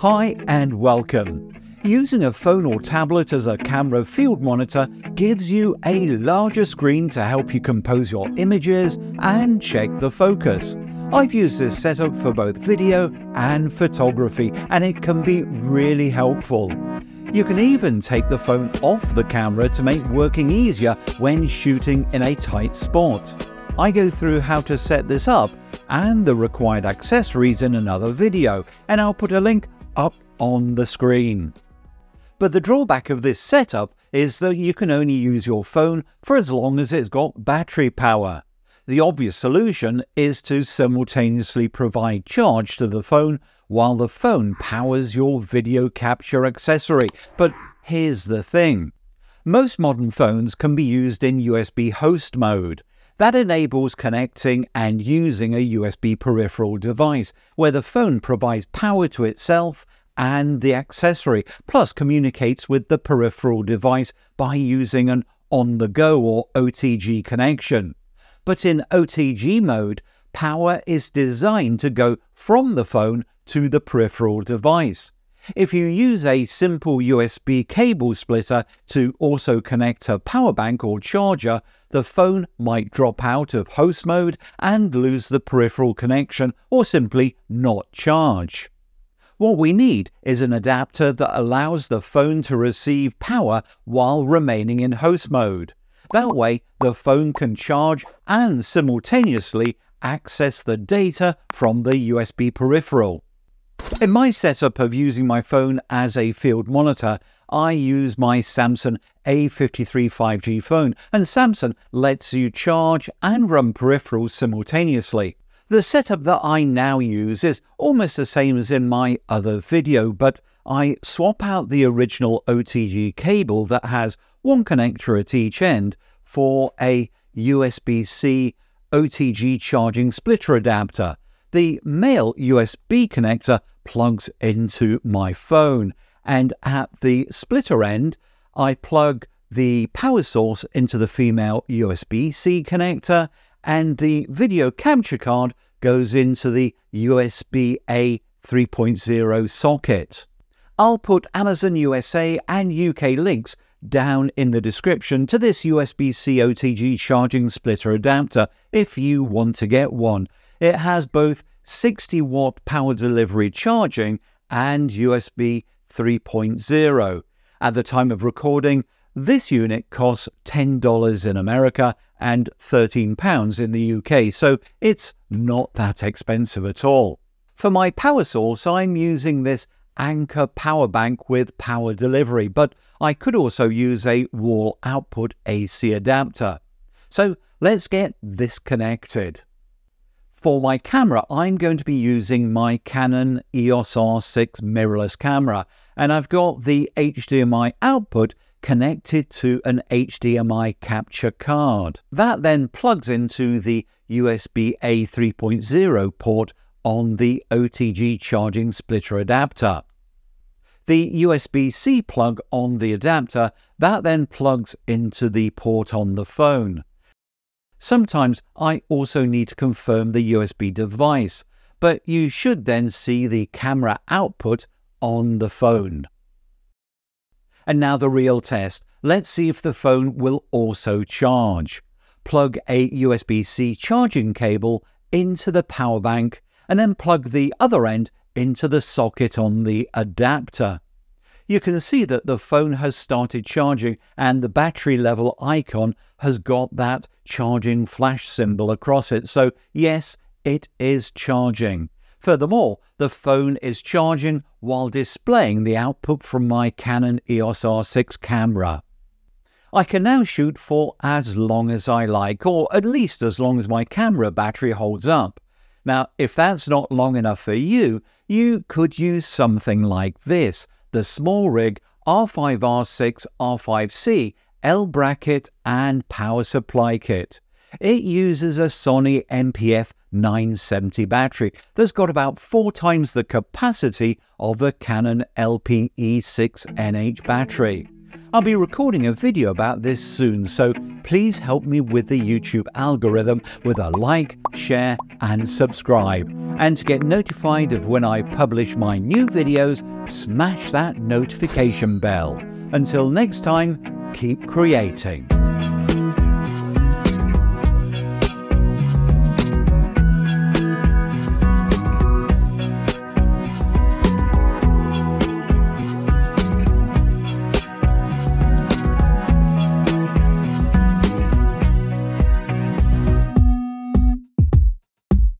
Hi and welcome. Using a phone or tablet as a camera field monitor gives you a larger screen to help you compose your images and check the focus. I've used this setup for both video and photography and it can be really helpful. You can even take the phone off the camera to make working easier when shooting in a tight spot. I go through how to set this up and the required accessories in another video, and I'll put a link up on the screen. But the drawback of this setup is that you can only use your phone for as long as it's got battery power. The obvious solution is to simultaneously provide charge to the phone while the phone powers your video capture accessory. But here's the thing. Most modern phones can be used in USB host mode. That enables connecting and using a USB peripheral device, where the phone provides power to itself and the accessory, plus communicates with the peripheral device by using an on the go or OTG connection. But in OTG mode, power is designed to go from the phone to the peripheral device. If you use a simple USB cable splitter to also connect a power bank or charger, the phone might drop out of host mode and lose the peripheral connection or simply not charge. What we need is an adapter that allows the phone to receive power while remaining in host mode. That way, the phone can charge and simultaneously access the data from the USB peripheral. In my setup of using my phone as a field monitor, I use my Samsung A53 5G phone, and Samsung lets you charge and run peripherals simultaneously. The setup that I now use is almost the same as in my other video, but I swap out the original OTG cable that has one connector at each end for a USB-C OTG charging splitter adapter the male USB connector plugs into my phone, and at the splitter end, I plug the power source into the female USB C connector, and the video capture card goes into the USB A 3.0 socket. I'll put Amazon USA and UK links down in the description to this USB C OTG charging splitter adapter if you want to get one. It has both 60 watt power delivery charging and USB 3.0. At the time of recording, this unit costs $10 in America and £13 in the UK, so it's not that expensive at all. For my power source, I'm using this Anker power bank with power delivery, but I could also use a wall output AC adapter. So let's get this connected. For my camera, I'm going to be using my Canon EOS R6 mirrorless camera, and I've got the HDMI output connected to an HDMI capture card. That then plugs into the USB A 3.0 port on the OTG charging splitter adapter. The USB-C plug on the adapter, that then plugs into the port on the phone. Sometimes I also need to confirm the USB device, but you should then see the camera output on the phone. And now the real test. Let's see if the phone will also charge. Plug a USB-C charging cable into the power bank and then plug the other end into the socket on the adapter you can see that the phone has started charging and the battery level icon has got that charging flash symbol across it. So yes, it is charging. Furthermore, the phone is charging while displaying the output from my Canon EOS R6 camera. I can now shoot for as long as I like, or at least as long as my camera battery holds up. Now, if that's not long enough for you, you could use something like this the SmallRig R5R6 R5C L bracket and power supply kit. It uses a Sony NP-F 970 battery that's got about four times the capacity of a Canon LPE6NH battery. I'll be recording a video about this soon, so please help me with the YouTube algorithm with a like, share, and subscribe. And to get notified of when I publish my new videos, smash that notification bell. Until next time, keep creating.